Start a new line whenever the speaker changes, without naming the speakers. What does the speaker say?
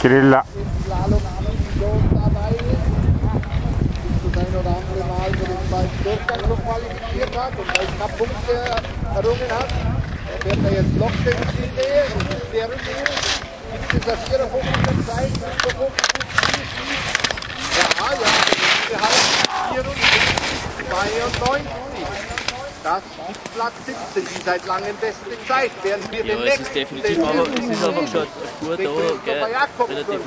Grilla.
Den wird er jetzt noch in die Nähe und in deren Nähe. Gibt es das hier auf der Zeit so hoch Ja, ja, wir halten 54, 92. Das ist Platz 17, die seit langem beste Zeit, während wir
Ja,
den
es ist definitiv, aber es ist einfach schon eine Spur da, gell, relativ relativ